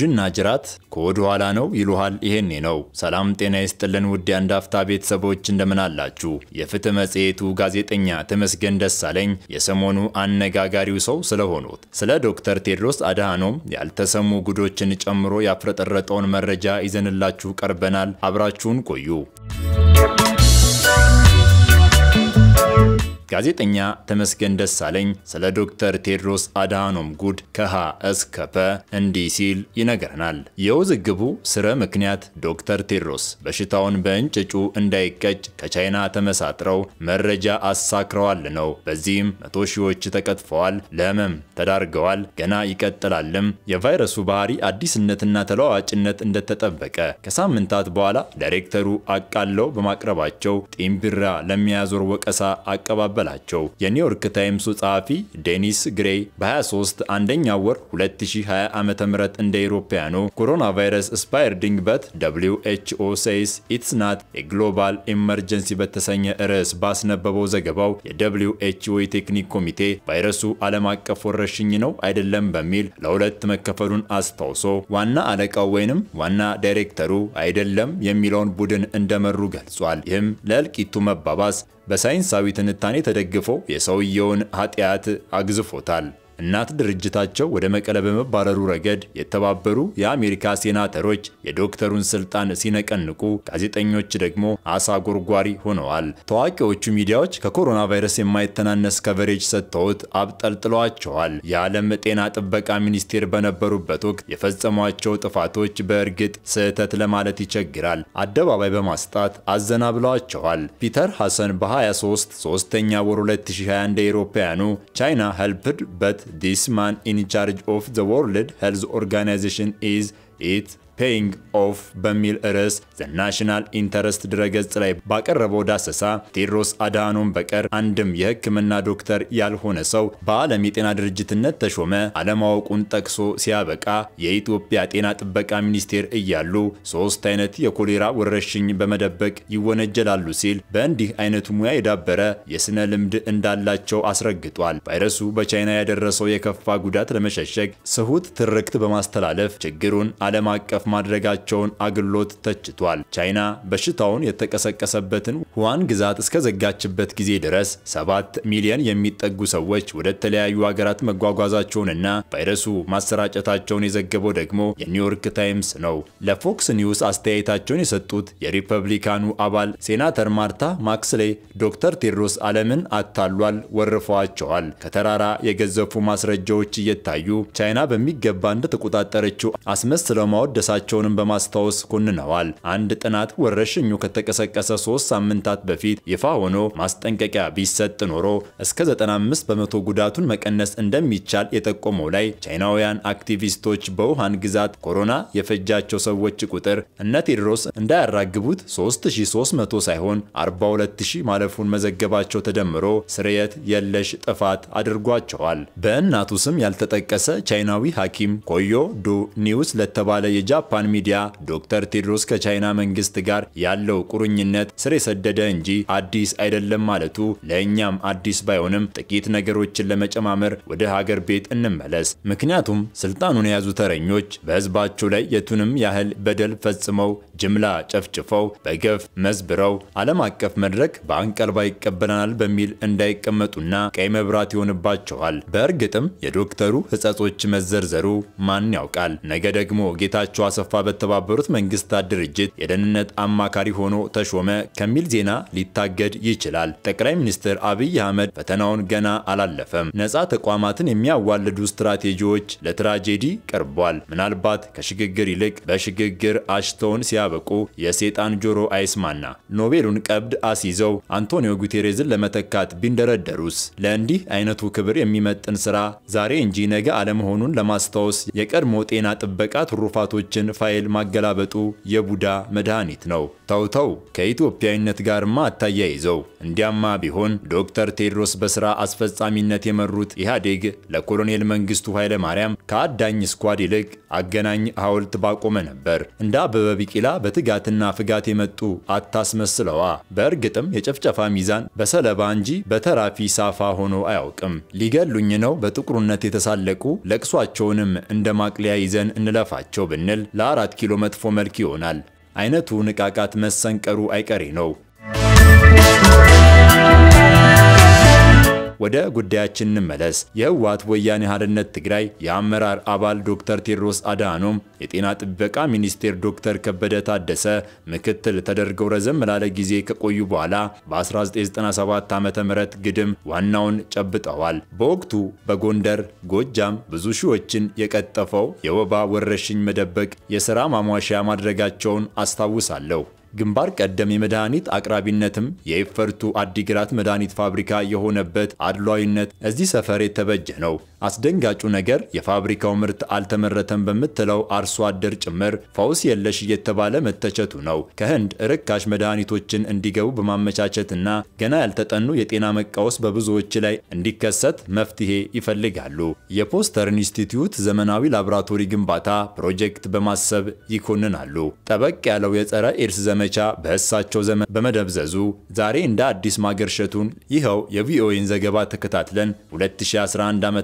ጉድና ጅራት ከወደ ኋላ ነው ይሉሃል፣ ይሄኔ ነው። ሰላም ጤና ይስጥልን ውድ የአንድ አፍታ ቤተሰቦች እንደምን አላችሁ? የፍትህ መጽሔቱ ጋዜጠኛ ተመስገን ደሳለኝ የሰሞኑ አነጋጋሪው ሰው ስለሆኑት ስለ ዶክተር ቴድሮስ አድሃኖም ያልተሰሙ ጉዶችን ጨምሮ ያፍረጠረጠውን መረጃ ይዘንላችሁ ቀርበናል። አብራችሁን ቆዩ። ጋዜጠኛ ተመስገን ደሳለኝ ስለ ዶክተር ቴድሮስ አድሃኖም ጉድ ከሀ እስከ ፐ እንዲህ ሲል ይነግረናል። የውዝግቡ ስረ ምክንያት ዶክተር ቴድሮስ በሽታውን በእንጭጩ እንዳይቀጭ ከቻይና ተመሳጥረው መረጃ አሳክረዋል ነው። በዚህም መቶ ሺዎች ተቀጥፈዋል፣ ለህመም ተዳርገዋል፣ ገና ይቀጥላልም። የቫይረሱ ባህሪ አዲስነትና ተለዋዋጭነት እንደተጠበቀ ከሳምንታት በኋላ ዳይሬክተሩ አቃለው በማቅረባቸው ጢምቢራ ለሚያዞር ወቀሳ አቀባበል ላቸው የኒውዮርክ ታይምሱ ጸሐፊ ዴኒስ ግሬይ በ23 አንደኛ ወር 2020 ዓ.ም እንደ አውሮፓውያኑ Coronavirus spreading but WHO says it's not yet global emergency በተሰኘ ርዕስ ባስነበበው ዘገባው የ WHO የቴክኒክ ኮሚቴ ቫይረሱ ዓለም አቀፍ ወረርሽኝ ነው አይደለም በሚል ለሁለት መከፈሉን አስታውሶ ዋና አለቃው ወይንም ዋና ዳይሬክተሩ አይደለም የሚለውን ቡድን እንደመሩ ገልጿል። ይህም ለእልቂቱ መባባስ በሳይንሳዊ ትንታኔ ተደግፎ የሰውየውን ኃጢአት አግዝፎታል። እናት ድርጅታቸው ወደ መቀለ በመባረሩ ረገድ የተባበሩ የአሜሪካ ሴናተሮች የዶክተሩን ስልጣን ሲነቀንቁ፣ ጋዜጠኞች ደግሞ አሳ ጎርጓሪ ሆነዋል። ታዋቂዎቹ ሚዲያዎች ከኮሮና ቫይረስ የማይተናነስ coverage ሰጥተውት አብጠልጥለዋቸዋል። የዓለም ጤና ጥበቃ ሚኒስቴር በነበሩበት ወቅት የፈጸሟቸው ጥፋቶች በእርግጥ ስህተት ለማለት ይቸግራል። አደባባይ በማስጣት አዘናብለዋቸዋል። ፒተር ሐሰን በ23 ሶስተኛ ወር 2021 እንደ አውሮፓውያኑ China helped put this man in charge of the World Health Organization is it paying off በሚል ርዕስ The National Interest ድረገጽ ላይ ባቀረበው ዳሰሳ ቴድሮስ አድሃኖም በቀር አንድም የሕክምና ዶክተር ያልሆነ ሰው በዓለም የጤና ድርጅትነት ተሾመ አለማወቁን ጠቅሶ ሲያበቃ የኢትዮጵያ ጤና ጥበቃ ሚኒስቴር እያሉ ሶስት አይነት የኮሌራ ወረርሽኝ በመደበቅ ይወነጀላሉ ሲል በእንዲህ አይነቱ ሙያ የዳበረ የስነ ልምድ እንዳላቸው አስረግጧል። ቫይረሱ በቻይና ያደረሰው የከፋ ጉዳት ለመሸሸግ ስሁት ትርክት በማስተላለፍ ችግሩን ዓለም አቀፍ ማድረጋቸውን አግሎት ተችቷል። ቻይና በሽታውን የተቀሰቀሰበትን ሁዋን ግዛት እስከዘጋችበት ጊዜ ድረስ ሰባት ሚሊዮን የሚጠጉ ሰዎች ወደ ተለያዩ ሀገራት መጓጓዛቸውንና ቫይረሱ ማሰራጨታቸውን የዘገበው ደግሞ የኒውዮርክ ታይምስ ነው። ለፎክስ ኒውስ አስተያየታቸውን የሰጡት የሪፐብሊካኑ አባል ሴናተር ማርታ ማክስሌ ዶክተር ቴድሮስ ዓለምን አታሏል፣ ወርፈዋቸዋል። ከተራራ የገዘፉ ማስረጃዎች እየታዩ ቻይና በሚገባ እንደተቆጣጠረችው አስመስለው ማወደሳቸውንም በማስታወስ ኮንነዋል። አንድ ጥናት ወረርሽኙ ከተቀሰቀሰ ሶስት ሳምንታት በፊት ይፋ ሆኖ ማስጠንቀቂያ ቢሰጥ ኖሮ እስከ 95 በመቶ ጉዳቱን መቀነስ እንደሚቻል የጠቆመው ላይ ቻይናውያን አክቲቪስቶች በውሃን ግዛት ኮሮና የፈጃቸው ሰዎች ቁጥር እነ ቴድሮስ እንዳያራግቡት 3300 ሳይሆን 42000 ማለፉን መዘገባቸው ተደምሮ ስርየት የለሽ ጥፋት አድርጓቸዋል። በእናቱ ስም ያልተጠቀሰ ቻይናዊ ሐኪም Kyodo News ለተባለ የጃ ጃፓን ሚዲያ ዶክተር ቴድሮስ ከቻይና መንግስት ጋር ያለው ቁርኝነት ስር የሰደደ እንጂ አዲስ አይደለም ማለቱ ለእኛም አዲስ ባይሆንም ጥቂት ነገሮችን ለመጨማመር ወደ ሀገር ቤት እንመለስ። ምክንያቱም ስልጣኑን የያዙ ተረኞች በህዝባቸው ላይ የቱንም ያህል በደል ፈጽመው ጅምላ ጨፍጭፈው በገፍ መዝብረው ዓለም አቀፍ መድረክ በአንቀልባ ይቀበለናል በሚል እንዳይቀመጡና ቀይ መብራት ይሆንባቸዋል። በእርግጥም የዶክተሩ ሕጸጾች መዘርዘሩ ማን ያውቃል? ነገ ደግሞ ጌታቸው አሰፋ በተባበሩት መንግስታት ድርጅት የደህንነት አማካሪ ሆኖ ተሾመ ከሚል ዜና ሊታገድ ይችላል። ጠቅላይ ሚኒስትር አብይ አህመድ ፈተናውን ገና አላለፈም። ነፃ ተቋማትን የሚያዋልዱ ስትራቴጂዎች ለ tragedy ቀርቧል። ምናልባት ከሽግግር ይልቅ በሽግግር አሽተውን ሲያበቁ የሴጣን ጆሮ አይስማና ኖቤሉን ቀብድ አስይዘው አንቶኒዮ ጉቴሬዝን ለመተካት ቢንደረደሩስ? ለእንዲህ አይነቱ ክብር የሚመጥን ስራ ዛሬ እንጂ ነገ አለመሆኑን ለማስታወስ የቀድሞ ጤና ጥበቃ ትሩፋቶችን ፋይል ማገላበጡ የቡዳ መድኃኒት ነው። ተውተው ከኢትዮጵያዊነት ጋርማ አታያይዘው። እንዲያማ ቢሆን ዶክተር ቴድሮስ በስራ አስፈጻሚነት የመሩት ኢህአዴግ ለኮሎኔል መንግስቱ ኃይለ ማርያም ከአዳኝ ስኳድ ይልቅ አገናኝ ሐውልት ባቆመ ነበር። እንደ አበበ ቢቂላ በትጋትና ፍጋት የመጡ አታስመስለዋ። በእርግጥም የጨፍጨፋ ሚዛን በሰለባ እንጂ በተራፊ ሳፋ ሆኖ አያውቅም። ሊገሉኝ ነው በጥቁርነት የተሳለቁ ለቅሷቸውንም እንደ ማቅለያ ይዘን እንለፋቸው ብንል ለአራት ኪሎ መጥፎ መልክ ይሆናል። አይነቱ ንቃቃት መሰንቀሩ አይቀሬ ነው። ወደ ጉዳያችን እንመለስ። የህወሓት ወያኔ ሓርነት ትግራይ የአመራር አባል ዶክተር ቴድሮስ አድሃኖም የጤና ጥበቃ ሚኒስቴር ዶክተር ከበደ ታደሰ ምክትል ተደርገው ረዘም ላለ ጊዜ ከቆዩ በኋላ በ1997 ዓ.ም ግድም ዋናውን ጨብጠዋል። በወቅቱ በጎንደር፣ ጎጃም ብዙ ሺዎችን የቀጠፈው የወባ ወረርሽኝ መደበቅ የሥራ ማሟሻ ማድረጋቸውን አስታውሳለሁ። ግንባር ቀደም የመድኃኒት አቅራቢነትም የኤፈርቱ አዲግራት መድኃኒት ፋብሪካ የሆነበት አድሏዊነት እዚህ ሰፈር የተበጀ ነው። አስደንጋጩ ነገር የፋብሪካው ምርት አልተመረተም በምትለው አርሶ አደር ጭምር ፈውስ የለሽ እየተባለ መተቸቱ ነው። ከህንድ ርካሽ መድኃኒቶችን እንዲገቡ በማመቻቸትና ገና ያልተጠኑ የጤና መቃወስ በብዙዎች ላይ እንዲከሰት መፍትሄ ይፈልጋሉ። የፓስተር ኢንስቲትዩት ዘመናዊ ላቦራቶሪ ግንባታ ፕሮጀክት በማሰብ ይኮንናሉ። ጠበቅ ያለው የጸረ ኤድስ ዘመቻ በእሳቸው ዘመን በመደብዘዙ ዛሬ እንደ አዲስ ማገርሸቱን ይኸው የቪኦኤን ዘገባ ተከታትለን 2011 ዓ.ም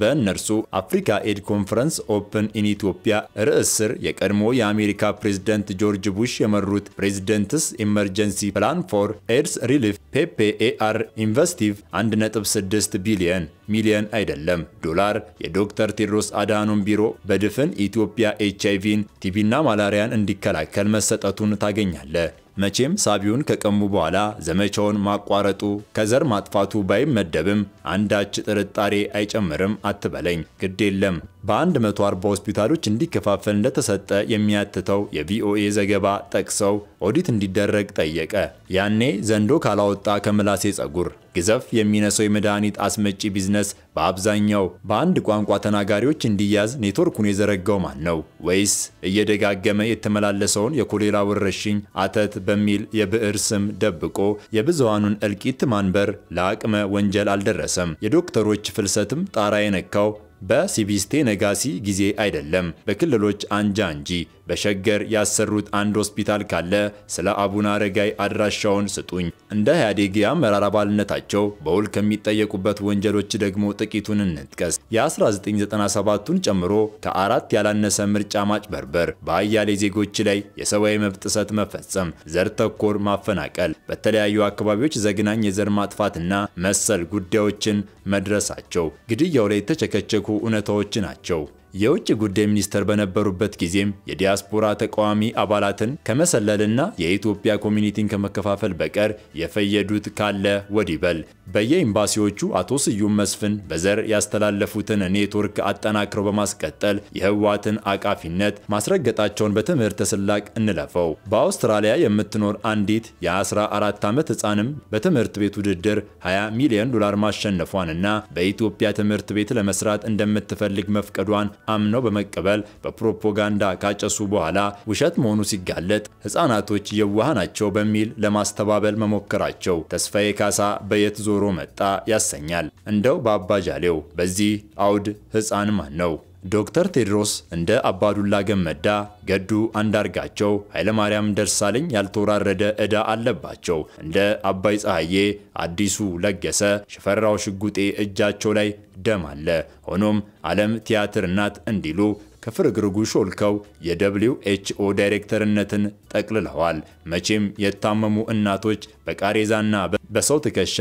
በእነርሱ Africa AIDS conference open in Ethiopia ርዕስ ስር የቀድሞ የአሜሪካ ፕሬዝደንት ጆርጅ ቡሽ የመሩት President's Emergency Plan for AIDS Relief PEPFAR initiative 1.6 ቢሊየን ሚሊየን አይደለም ዶላር የዶክተር ቴድሮስ አድሃኖም ቢሮ በድፍን ኢትዮጵያ ኤች አይቪን ቲቢና ማላሪያን እንዲከላከል መሰጠቱን ታገኛለ። መቼም ሳቢውን ከቀሙ በኋላ ዘመቻውን ማቋረጡ ከዘር ማጥፋቱ ባይመደብም አንዳች ጥርጣሬ አይጨምርም አትበለኝ። ግድ የለም በ140 ሆስፒታሎች እንዲከፋፈል እንደተሰጠ የሚያትተው የቪኦኤ ዘገባ ጠቅሰው ኦዲት እንዲደረግ ጠየቀ። ያኔ ዘንዶ ካላወጣ ከምላሴ ጸጉር ግዘፍ የሚነሰው የመድኃኒት አስመጪ ቢዝነስ በአብዛኛው በአንድ ቋንቋ ተናጋሪዎች እንዲያዝ ኔትወርኩን የዘረጋው ማን ነው? ወይስ እየደጋገመ የተመላለሰውን የኮሌራ ወረርሽኝ አተት በሚል የብዕር ስም ደብቆ የብዙሃኑን እልቂት ማንበር ለአቅመ ወንጀል አልደረሰም? የዶክተሮች ፍልሰትም ጣራ የነካው በሲቪስቴ ነጋሲ ጊዜ አይደለም፣ በክልሎች አንጃ እንጂ። በሸገር ያሰሩት አንድ ሆስፒታል ካለ ስለ አቡነ አረጋይ አድራሻውን ስጡኝ። እንደ ኢህአዴግ የአመራር አባልነታቸው በውል ከሚጠየቁበት ወንጀሎች ደግሞ ጥቂቱን እንጥቀስ። የ1997ቱን ጨምሮ ከአራት ያላነሰ ምርጫ ማጭበርበር፣ በአያሌ ዜጎች ላይ የሰብአዊ መብት ጥሰት መፈጸም፣ ዘር ተኮር ማፈናቀል፣ በተለያዩ አካባቢዎች ዘግናኝ የዘር ማጥፋትና መሰል ጉዳዮችን መድረሳቸው ግድያው ላይ የተቸከቸኩ እውነታዎች ናቸው። የውጭ ጉዳይ ሚኒስተር በነበሩበት ጊዜም የዲያስፖራ ተቃዋሚ አባላትን ከመሰለልና የኢትዮጵያ ኮሚኒቲን ከመከፋፈል በቀር የፈየዱት ካለ ወዲህ በል። በየኤምባሲዎቹ አቶ ስዩም መስፍን በዘር ያስተላለፉትን ኔትወርክ አጠናክረው በማስቀጠል የህወሓትን አቃፊነት ማስረገጣቸውን በትምህርተ ስላቅ እንለፈው። በአውስትራሊያ የምትኖር አንዲት የ14 ዓመት ህፃንም በትምህርት ቤት ውድድር 20 ሚሊዮን ዶላር ማሸነፏንና በኢትዮጵያ ትምህርት ቤት ለመስራት እንደምትፈልግ መፍቀዷን አምነው በመቀበል በፕሮፓጋንዳ ካጨሱ በኋላ ውሸት መሆኑ ሲጋለጥ ህፃናቶች የዋህ ናቸው በሚል ለማስተባበል መሞከራቸው ተስፋዬ ካሳ በየት ዞሮ መጣ ያሰኛል። እንደው በአባጃሌው በዚህ አውድ ህፃን ማን ነው? ዶክተር ቴድሮስ እንደ አባዱላ ገመዳ፣ ገዱ አንዳርጋቸው፣ ኃይለማርያም ደርሳለኝ ያልተወራረደ ዕዳ አለባቸው። እንደ አባይ ፀሐዬ፣ አዲሱ ለገሰ፣ ሽፈራው ሽጉጤ እጃቸው ላይ ደም አለ። ሆኖም ዓለም ቲያትር ናት እንዲሉ ከፍርግርጉ ሾልከው የደብሊው ኤችኦ ዳይሬክተርነትን ጠቅልለዋል። መቼም የታመሙ እናቶች በቃሬዛና በሰው ትከሻ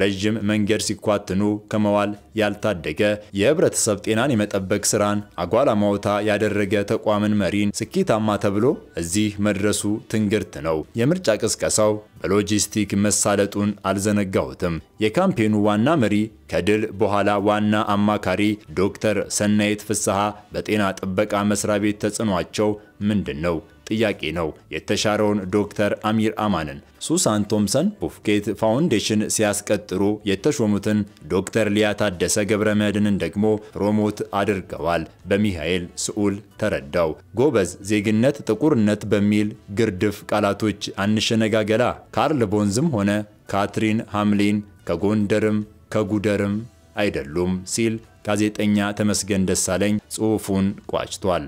ረዥም መንገድ ሲኳትኑ ከመዋል ያልታደገ የህብረተሰብ ጤናን የመጠበቅ ስራን አጓላማውታ ያደረገ ተቋምን መሪን ስኬታማ ተብሎ እዚህ መድረሱ ትንግርት ነው። የምርጫ ቅስቀሳው በሎጂስቲክ መሳለጡን አልዘነጋሁትም። የ campaign ኡ ዋና መሪ ከድል በኋላ ዋና አማካሪ ዶክተር ሰናይት ፍስሐ በጤና ጥበቃ መስሪያ ቤት ተጽዕኗቸው ምንድን ነው? ጥያቄ ነው። የተሻረውን ዶክተር አሚር አማንን ሱሳን ቶምሰን ቡፌት ፋውንዴሽን ሲያስቀጥሩ የተሾሙትን ዶክተር ሊያ ታደሰ ገብረ መድህንን ደግሞ promote አድርገዋል። በሚካኤል ስዑል ተረዳው ጎበዝ ዜግነት ጥቁርነት በሚል ግርድፍ ቃላቶች አንሸነጋገላ። ካርል ቦንዝም ሆነ ካትሪን ሃምሊን ከጎንደርም ከጉደርም አይደሉም ሲል ጋዜጠኛ ተመስገን ደሳለኝ ጽሑፉን ቋጭቷል።